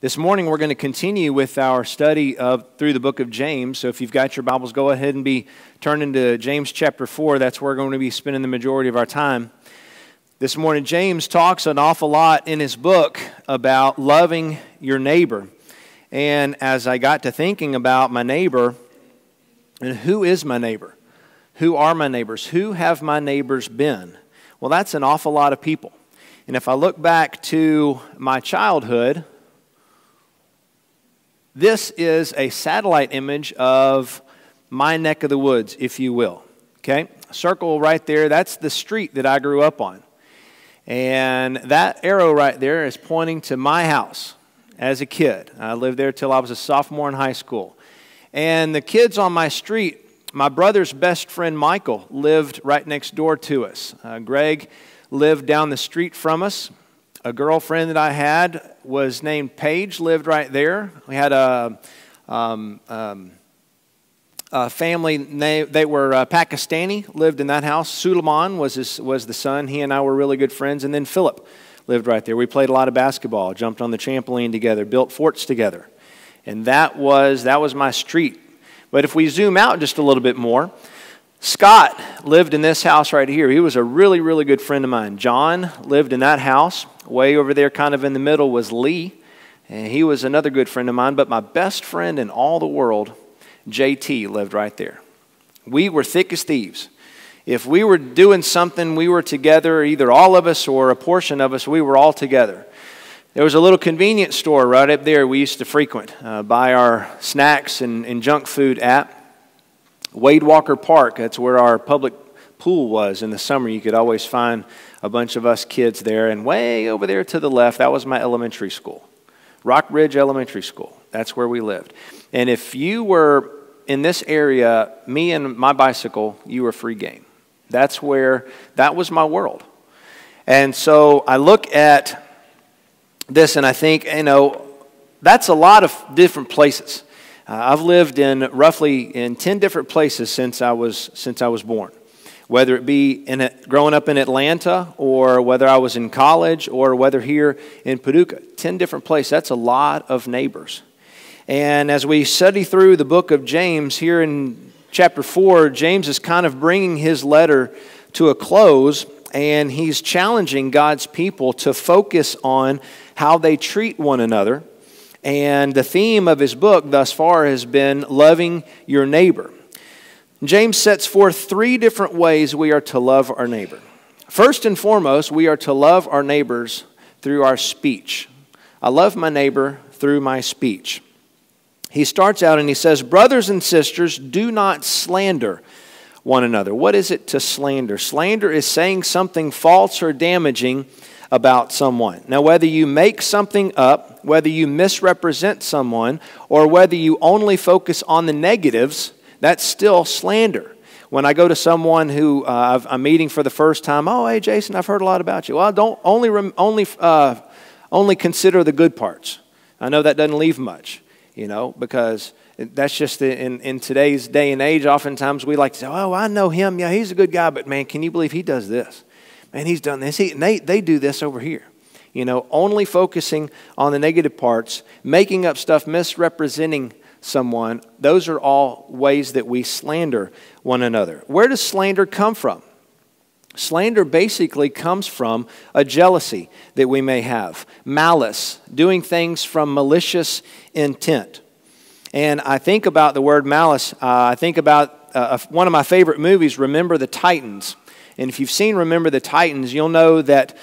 This morning we're going to continue with our study of through the book of James. So if you've got your Bibles, go ahead and be turning to James chapter 4. That's where we're going to be spending the majority of our time. This morning James talks an awful lot in his book about loving your neighbor. And as I got to thinking about my neighbor, and who is my neighbor? Who are my neighbors? Who have my neighbors been? Well, that's an awful lot of people. And if I look back to my childhood, this is a satellite image of my neck of the woods, if you will. Okay? Circle right there, that's the street that I grew up on. And that arrow right there is pointing to my house as a kid. I lived there till I was a sophomore in high school. And the kids on my street, my brother's best friend Michael lived right next door to us. Uh, Greg lived down the street from us a girlfriend that I had was named Paige, lived right there. We had a, um, um, a family, name, they were uh, Pakistani, lived in that house. Suleiman was, his, was the son. He and I were really good friends. And then Philip lived right there. We played a lot of basketball, jumped on the trampoline together, built forts together. And that was, that was my street. But if we zoom out just a little bit more, Scott lived in this house right here. He was a really, really good friend of mine. John lived in that house. Way over there, kind of in the middle, was Lee. And he was another good friend of mine. But my best friend in all the world, JT, lived right there. We were thick as thieves. If we were doing something, we were together, either all of us or a portion of us, we were all together. There was a little convenience store right up there we used to frequent, uh, buy our snacks and, and junk food at. Wade Walker Park, that's where our public pool was in the summer. You could always find a bunch of us kids there. And way over there to the left, that was my elementary school. Rockbridge Elementary School. That's where we lived. And if you were in this area, me and my bicycle, you were free game. That's where, that was my world. And so I look at this and I think, you know, that's a lot of different places. Uh, I've lived in roughly in 10 different places since I was, since I was born. Whether it be in a, growing up in Atlanta or whether I was in college or whether here in Paducah. 10 different places. That's a lot of neighbors. And as we study through the book of James here in chapter 4, James is kind of bringing his letter to a close and he's challenging God's people to focus on how they treat one another and the theme of his book thus far has been loving your neighbor. James sets forth three different ways we are to love our neighbor. First and foremost, we are to love our neighbors through our speech. I love my neighbor through my speech. He starts out and he says, Brothers and sisters, do not slander one another. What is it to slander? Slander is saying something false or damaging about someone. Now, whether you make something up, whether you misrepresent someone, or whether you only focus on the negatives, that's still slander. When I go to someone who uh, I'm meeting for the first time, oh, hey, Jason, I've heard a lot about you. Well, don't only, only, uh, only consider the good parts. I know that doesn't leave much, you know, because that's just in, in today's day and age. Oftentimes we like to say, oh, I know him. Yeah, he's a good guy, but man, can you believe he does this? Man, he's done this. He, they, they do this over here. You know, only focusing on the negative parts, making up stuff, misrepresenting someone, those are all ways that we slander one another. Where does slander come from? Slander basically comes from a jealousy that we may have, malice, doing things from malicious intent. And I think about the word malice, uh, I think about uh, one of my favorite movies, Remember the Titans. And if you've seen Remember the Titans, you'll know that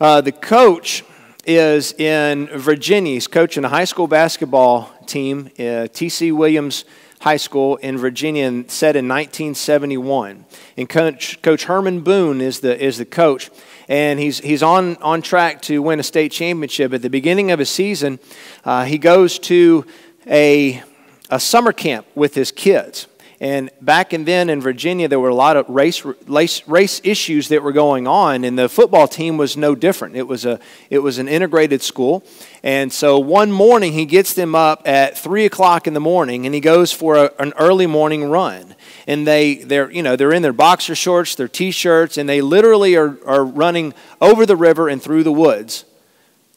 uh, the coach is in Virginia. He's coaching a high school basketball team, uh, T.C. Williams High School in Virginia, set in 1971. And Coach, coach Herman Boone is the, is the coach. And he's, he's on, on track to win a state championship. At the beginning of his season, uh, he goes to a, a summer camp with his kids. And back and then in Virginia, there were a lot of race, race, race issues that were going on, and the football team was no different. It was, a, it was an integrated school. And so one morning, he gets them up at 3 o'clock in the morning, and he goes for a, an early morning run. And they, they're, you know, they're in their boxer shorts, their t shirts, and they literally are, are running over the river and through the woods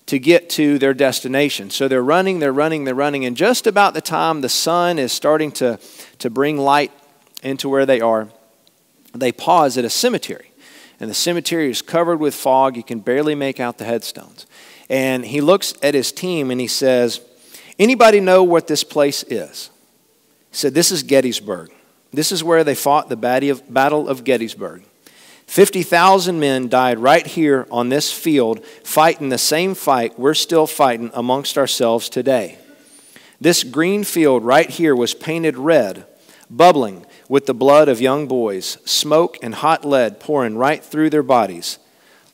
to get to their destination. So they're running, they're running, they're running, and just about the time the sun is starting to, to bring light into where they are, they pause at a cemetery. And the cemetery is covered with fog. You can barely make out the headstones. And he looks at his team and he says, Anybody know what this place is? He said, This is Gettysburg. This is where they fought the Battle of Gettysburg. 50,000 men died right here on this field, fighting the same fight we're still fighting amongst ourselves today. This green field right here was painted red, bubbling with the blood of young boys, smoke and hot lead pouring right through their bodies.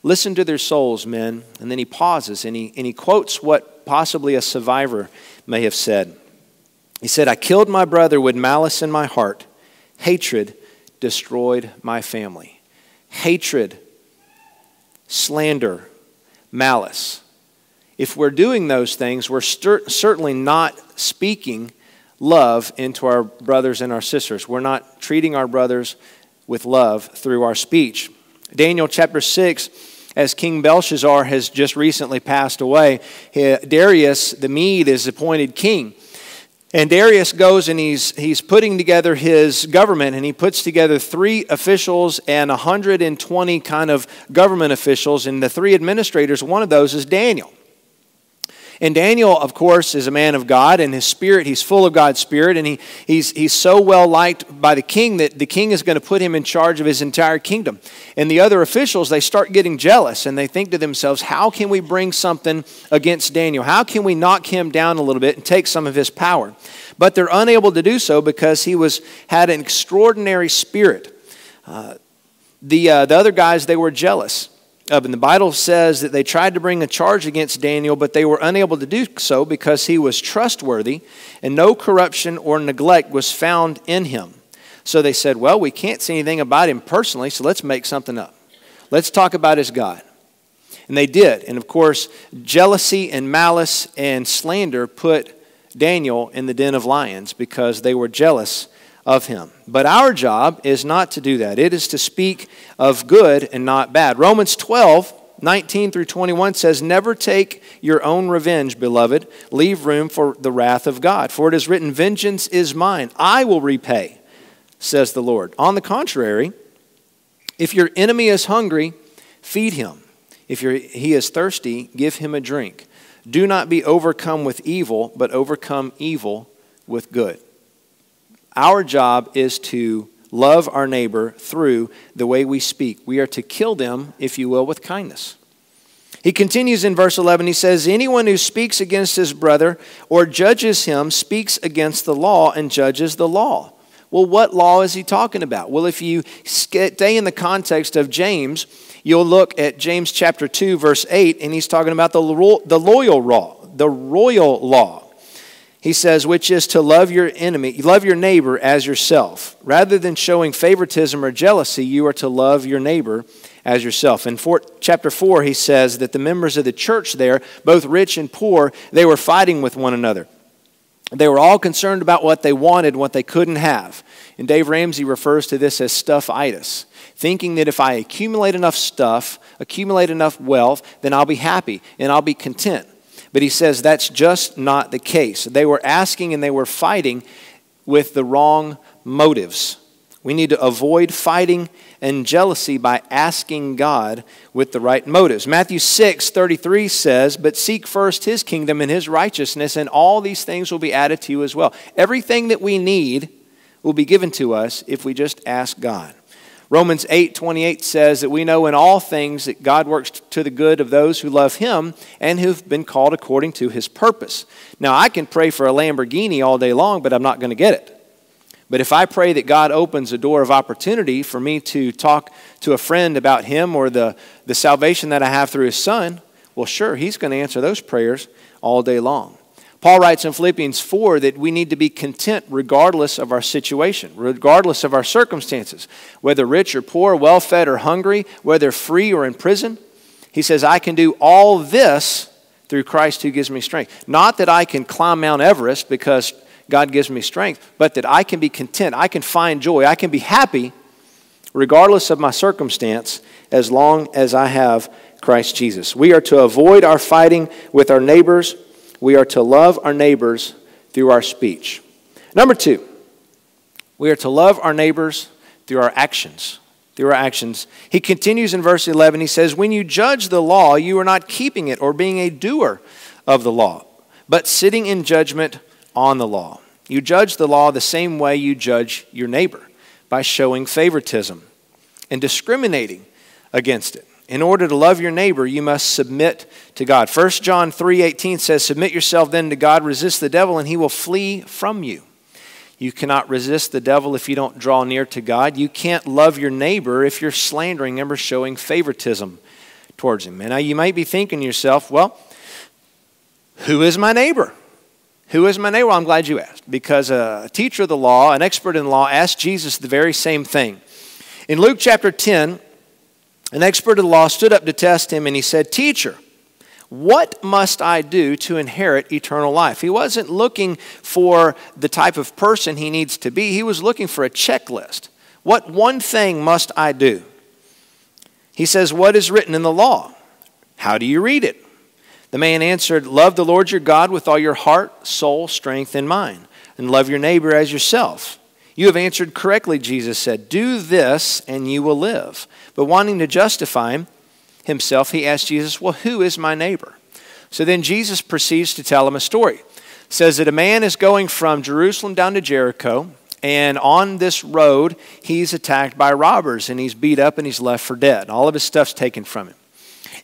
Listen to their souls, men. And then he pauses and he, and he quotes what possibly a survivor may have said. He said, I killed my brother with malice in my heart. Hatred destroyed my family hatred, slander, malice. If we're doing those things, we're certainly not speaking love into our brothers and our sisters. We're not treating our brothers with love through our speech. Daniel chapter 6, as King Belshazzar has just recently passed away, Darius the Mede is appointed king. And Darius goes and he's, he's putting together his government, and he puts together three officials and 120 kind of government officials. And the three administrators, one of those is Daniel. And Daniel, of course, is a man of God, and his spirit, he's full of God's spirit, and he, he's, he's so well liked by the king that the king is going to put him in charge of his entire kingdom. And the other officials, they start getting jealous, and they think to themselves, how can we bring something against Daniel? How can we knock him down a little bit and take some of his power? But they're unable to do so because he was, had an extraordinary spirit. Uh, the, uh, the other guys, they were jealous Uh, and the Bible says that they tried to bring a charge against Daniel, but they were unable to do so because he was trustworthy and no corruption or neglect was found in him. So they said, Well, we can't see anything about him personally, so let's make something up. Let's talk about his God. And they did. And of course, jealousy and malice and slander put Daniel in the den of lions because they were jealous of him. But our job is not to do that. It is to speak of good and not bad. Romans 12, 19 through 21 says, Never take your own revenge, beloved. Leave room for the wrath of God. For it is written, Vengeance is mine. I will repay, says the Lord. On the contrary, if your enemy is hungry, feed him. If he is thirsty, give him a drink. Do not be overcome with evil, but overcome evil with good. Our job is to love our neighbor through the way we speak. We are to kill them, if you will, with kindness. He continues in verse 11. He says, Anyone who speaks against his brother or judges him speaks against the law and judges the law. Well, what law is he talking about? Well, if you stay in the context of James, you'll look at James chapter 2, verse 8, and he's talking about the, the loyal law, the royal law he says, which is to love your enemy, love your neighbor as yourself. Rather than showing favoritism or jealousy, you are to love your neighbor as yourself. In four, chapter 4, he says that the members of the church there, both rich and poor, they were fighting with one another. They were all concerned about what they wanted, what they couldn't have. And Dave Ramsey refers to this as stuffitis, thinking that if I accumulate enough stuff, accumulate enough wealth, then I'll be happy and I'll be content. But he says that's just not the case. They were asking and they were fighting with the wrong motives. We need to avoid fighting and jealousy by asking God with the right motives. Matthew 6 33 says, But seek first his kingdom and his righteousness, and all these things will be added to you as well. Everything that we need will be given to us if we just ask God. Romans 8 28 says that we know in all things that God works to the good of those who love Him and who've been called according to His purpose. Now, I can pray for a Lamborghini all day long, but I'm not going to get it. But if I pray that God opens a door of opportunity for me to talk to a friend about Him or the, the salvation that I have through His Son, well, sure, He's going to answer those prayers all day long. Paul writes in Philippians 4 that we need to be content regardless of our situation, regardless of our circumstances, whether rich or poor, well fed or hungry, whether free or in prison. He says, I can do all this through Christ who gives me strength. Not that I can climb Mount Everest because God gives me strength, but that I can be content. I can find joy. I can be happy regardless of my circumstance as long as I have Christ Jesus. We are to avoid our fighting with our neighbors. We are to love our neighbors through our speech. Number two, we are to love our neighbors through our actions. Through our actions. He continues in verse 11. He says, When you judge the law, you are not keeping it or being a doer of the law, but sitting in judgment on the law. You judge the law the same way you judge your neighbor by showing favoritism and discriminating against it. In order to love your neighbor, you must submit to God. 1 John 3:18 says, "Submit yourself then to God, resist the devil and he will flee from you." You cannot resist the devil if you don't draw near to God. You can't love your neighbor if you're slandering him or showing favoritism towards him. And now you might be thinking to yourself, well, who is my neighbor? Who is my neighbor? Well, I'm glad you asked because a teacher of the law, an expert in law, asked Jesus the very same thing. In Luke chapter 10, an expert of the law stood up to test him and he said, Teacher, what must I do to inherit eternal life? He wasn't looking for the type of person he needs to be, he was looking for a checklist. What one thing must I do? He says, What is written in the law? How do you read it? The man answered, Love the Lord your God with all your heart, soul, strength, and mind, and love your neighbor as yourself. You have answered correctly, Jesus said. Do this, and you will live. But wanting to justify himself, he asked Jesus, Well, who is my neighbor? So then Jesus proceeds to tell him a story. says that a man is going from Jerusalem down to Jericho, and on this road, he's attacked by robbers, and he's beat up and he's left for dead. All of his stuff's taken from him.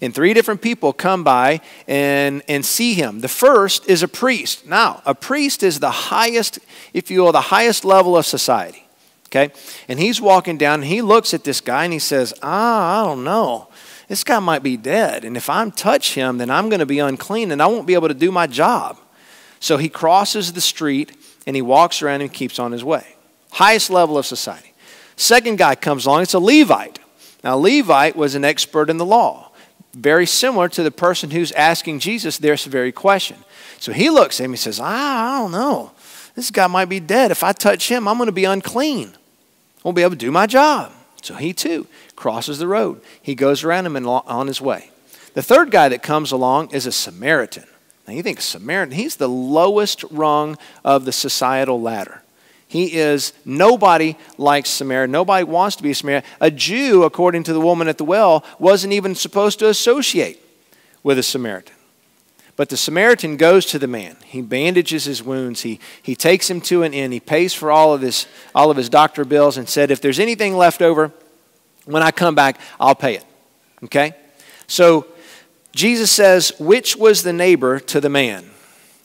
And three different people come by and, and see him. The first is a priest. Now, a priest is the highest, if you will, the highest level of society. Okay? And he's walking down and he looks at this guy and he says, Ah, I don't know this guy might be dead. And if I touch him, then I'm going to be unclean and I won't be able to do my job. So he crosses the street and he walks around and keeps on his way. Highest level of society. Second guy comes along, it's a Levite. Now, Levite was an expert in the law, very similar to the person who's asking Jesus this very question. So he looks at him and says, ah, I don't know. This guy might be dead. If I touch him, I'm going to be unclean. Won't be able to do my job. So he too crosses the road. He goes around him and on his way. The third guy that comes along is a Samaritan. Now you think Samaritan, he's the lowest rung of the societal ladder. He is nobody likes Samaritan. Nobody wants to be a Samaritan. A Jew, according to the woman at the well, wasn't even supposed to associate with a Samaritan. But the Samaritan goes to the man. He bandages his wounds. He, he takes him to an inn. He pays for all of, his, all of his doctor bills and said, if there's anything left over, when I come back, I'll pay it. Okay? So Jesus says, which was the neighbor to the man?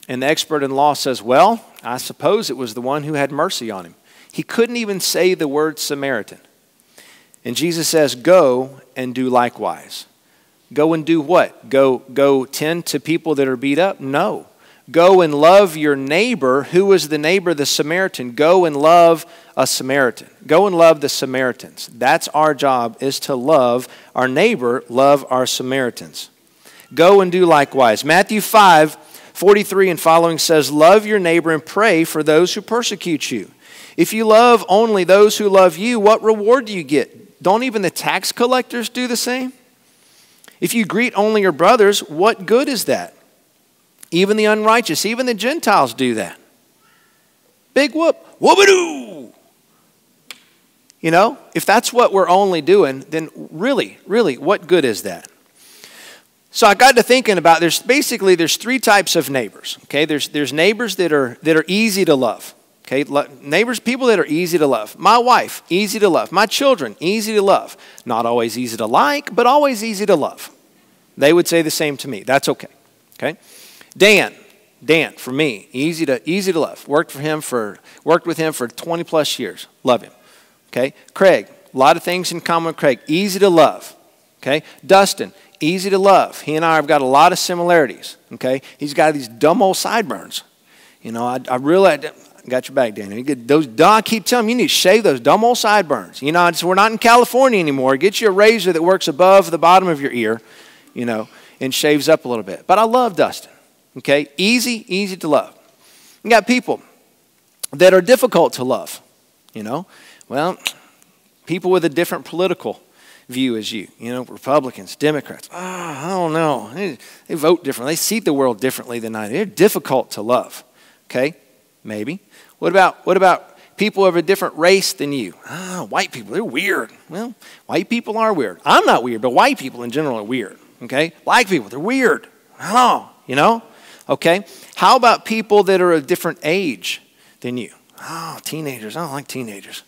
And the expert in law says, well, I suppose it was the one who had mercy on him. He couldn't even say the word Samaritan. And Jesus says, go and do likewise. Go and do what? Go, go tend to people that are beat up? No. Go and love your neighbor. Who is the neighbor? The Samaritan. Go and love a Samaritan. Go and love the Samaritans. That's our job, is to love our neighbor, love our Samaritans. Go and do likewise. Matthew 5, 43 and following says, Love your neighbor and pray for those who persecute you. If you love only those who love you, what reward do you get? Don't even the tax collectors do the same? If you greet only your brothers, what good is that? Even the unrighteous, even the Gentiles do that. Big whoop, whoop-a-doo. You know, if that's what we're only doing, then really, really, what good is that? So I got to thinking about there's basically there's three types of neighbors. Okay, there's there's neighbors that are that are easy to love. Okay, neighbors, people that are easy to love. My wife, easy to love. My children, easy to love. Not always easy to like, but always easy to love. They would say the same to me. That's okay. Okay? Dan, Dan, for me, easy to easy to love. Worked for him for worked with him for 20 plus years. Love him. Okay? Craig, a lot of things in common with Craig. Easy to love. Okay? Dustin, easy to love. He and I have got a lot of similarities. Okay? He's got these dumb old sideburns. You know, I, I really, got your back, Daniel. Those, I keep telling you, you need to shave those dumb old sideburns. You know, we're not in California anymore. Get you a razor that works above the bottom of your ear, you know, and shaves up a little bit. But I love Dustin. Okay? Easy, easy to love. You got people that are difficult to love, you know. Well, people with a different political view as you. You know, Republicans, Democrats, oh, I don't know. They, they vote differently. They see the world differently than I do. They're difficult to love. Okay? Maybe. What about, what about people of a different race than you? Ah, white people, they're weird. Well, white people are weird. I'm not weird, but white people in general are weird. Okay? Black people, they're weird. I you know? Okay? How about people that are a different age than you? Oh, teenagers. I don't like teenagers.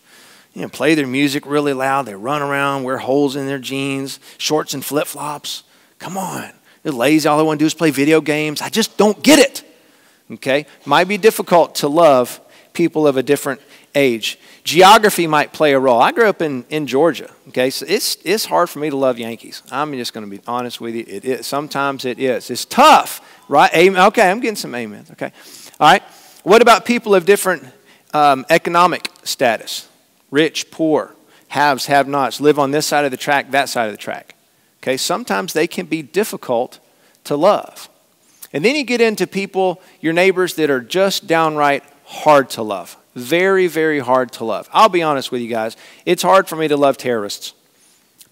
You know, play their music really loud. They run around, wear holes in their jeans, shorts and flip flops. Come on. They're lazy. All they want to do is play video games. I just don't get it. Okay? Might be difficult to love people of a different age. Geography might play a role. I grew up in, in Georgia. Okay, so it's, it's hard for me to love Yankees. I'm just going to be honest with you. It is. Sometimes it is. It's tough, right? Amen. Okay, I'm getting some amens. Okay. All right. What about people of different um, economic status? Rich, poor, haves, have nots, live on this side of the track, that side of the track. Okay, sometimes they can be difficult to love. And then you get into people, your neighbors, that are just downright hard to love. Very, very hard to love. I'll be honest with you guys. It's hard for me to love terrorists.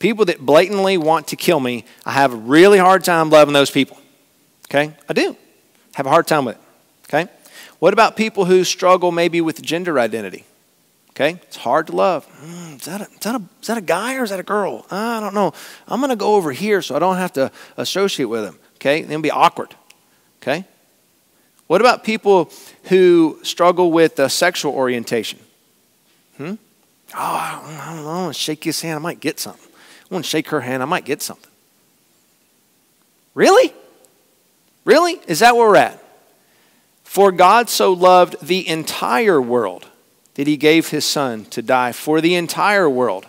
People that blatantly want to kill me, I have a really hard time loving those people. Okay? I do. Have a hard time with it. Okay? What about people who struggle maybe with gender identity? Okay? It's hard to love. Mm, is, that a, is, that a, is that a guy or is that a girl? I don't know. I'm going to go over here so I don't have to associate with them. Okay? It'll be awkward. Okay? What about people who struggle with uh, sexual orientation? Hmm? Oh, I don't, know. I want to shake his hand. I might get something. I want to shake her hand. I might get something. Really? Really? Is that where we're at? For God so loved the entire world that he gave his son to die for the entire world.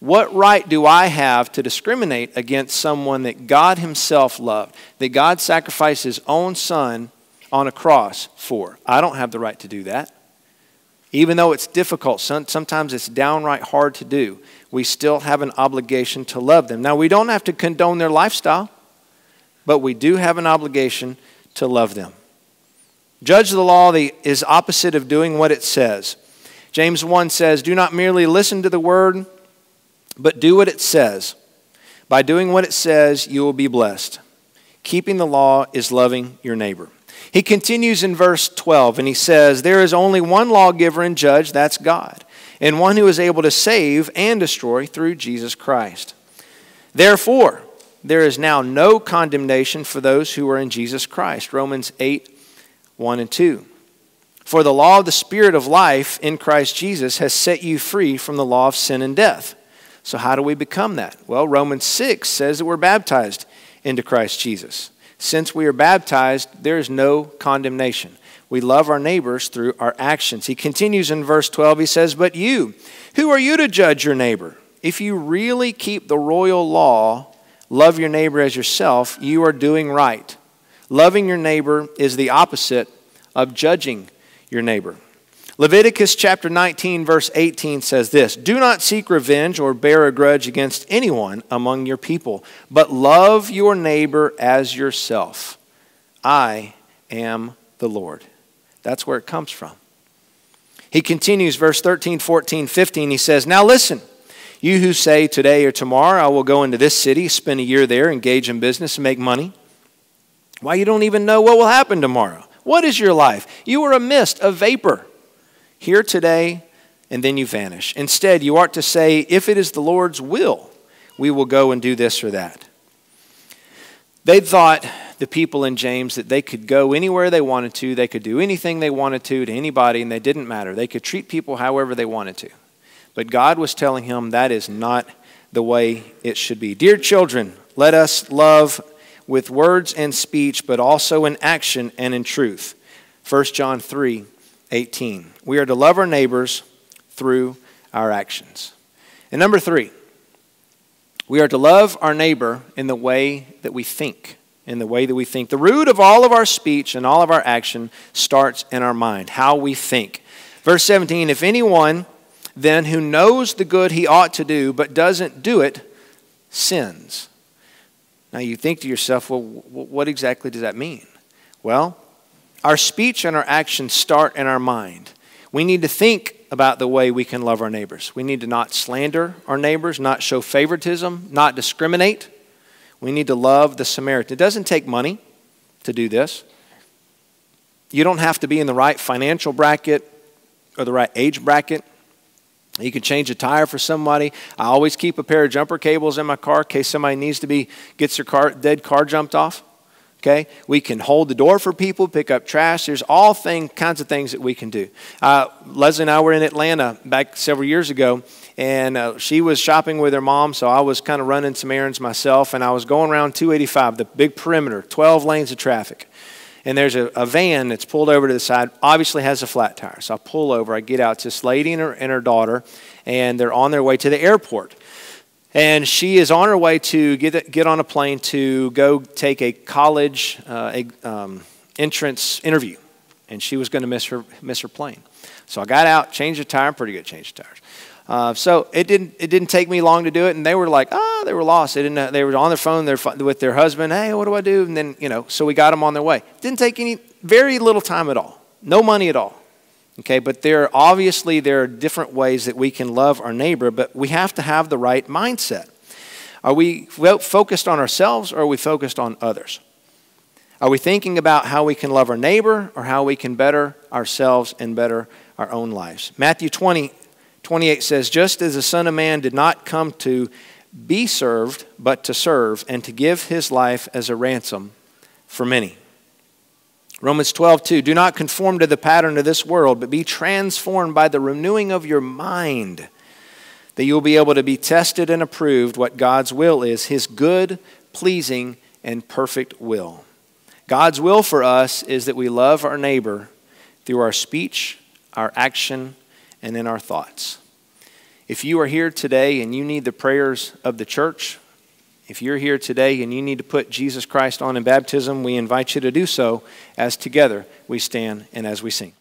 What right do I have to discriminate against someone that God himself loved, that God sacrificed his own son on a cross for. I don't have the right to do that. Even though it's difficult, sometimes it's downright hard to do, we still have an obligation to love them. Now, we don't have to condone their lifestyle, but we do have an obligation to love them. Judge the law is opposite of doing what it says. James 1 says, Do not merely listen to the word, but do what it says. By doing what it says, you will be blessed. Keeping the law is loving your neighbor. He continues in verse 12 and he says, There is only one lawgiver and judge, that's God, and one who is able to save and destroy through Jesus Christ. Therefore, there is now no condemnation for those who are in Jesus Christ. Romans 8 1 and 2. For the law of the Spirit of life in Christ Jesus has set you free from the law of sin and death. So, how do we become that? Well, Romans 6 says that we're baptized into Christ Jesus. Since we are baptized, there is no condemnation. We love our neighbors through our actions. He continues in verse 12, he says, But you, who are you to judge your neighbor? If you really keep the royal law, love your neighbor as yourself, you are doing right. Loving your neighbor is the opposite of judging your neighbor. Leviticus chapter 19, verse 18 says this Do not seek revenge or bear a grudge against anyone among your people, but love your neighbor as yourself. I am the Lord. That's where it comes from. He continues, verse 13, 14, 15. He says, Now listen, you who say, Today or tomorrow I will go into this city, spend a year there, engage in business, and make money. Why, you don't even know what will happen tomorrow. What is your life? You are a mist, a vapor here today, and then you vanish. Instead, you ought to say, If it is the Lord's will, we will go and do this or that. They thought, the people in James, that they could go anywhere they wanted to, they could do anything they wanted to to anybody, and they didn't matter. They could treat people however they wanted to. But God was telling him that is not the way it should be. Dear children, let us love with words and speech, but also in action and in truth. 1 John 3 18. We are to love our neighbors through our actions. And number three, we are to love our neighbor in the way that we think. In the way that we think. The root of all of our speech and all of our action starts in our mind, how we think. Verse 17 If anyone then who knows the good he ought to do but doesn't do it sins. Now you think to yourself, well, what exactly does that mean? Well, our speech and our actions start in our mind. We need to think about the way we can love our neighbors. We need to not slander our neighbors, not show favoritism, not discriminate. We need to love the Samaritan. It doesn't take money to do this. You don't have to be in the right financial bracket or the right age bracket. You can change a tire for somebody. I always keep a pair of jumper cables in my car in case somebody needs to be gets their car dead car jumped off. Okay, we can hold the door for people, pick up trash. There's all thing, kinds of things that we can do. Uh, Leslie and I were in Atlanta back several years ago, and uh, she was shopping with her mom, so I was kind of running some errands myself, and I was going around 285, the big perimeter, 12 lanes of traffic. And there's a, a van that's pulled over to the side, obviously has a flat tire. So I pull over, I get out, it's this lady and her, and her daughter, and they're on their way to the airport. And she is on her way to get, get on a plane to go take a college uh, a, um, entrance interview. And she was going to miss her, miss her plane. So I got out, changed the tire, pretty good change the tires. Uh, so it didn't, it didn't take me long to do it. And they were like, oh, they were lost. They, didn't, they were on their phone with their husband. Hey, what do I do? And then, you know, so we got them on their way. Didn't take any, very little time at all. No money at all. Okay, but there obviously there are different ways that we can love our neighbor, but we have to have the right mindset. Are we focused on ourselves or are we focused on others? Are we thinking about how we can love our neighbor or how we can better ourselves and better our own lives? Matthew 20, 28 says, Just as the Son of Man did not come to be served, but to serve, and to give his life as a ransom for many. Romans 12, 2. Do not conform to the pattern of this world, but be transformed by the renewing of your mind, that you will be able to be tested and approved what God's will is, his good, pleasing, and perfect will. God's will for us is that we love our neighbor through our speech, our action, and in our thoughts. If you are here today and you need the prayers of the church, if you're here today and you need to put Jesus Christ on in baptism, we invite you to do so as together we stand and as we sing.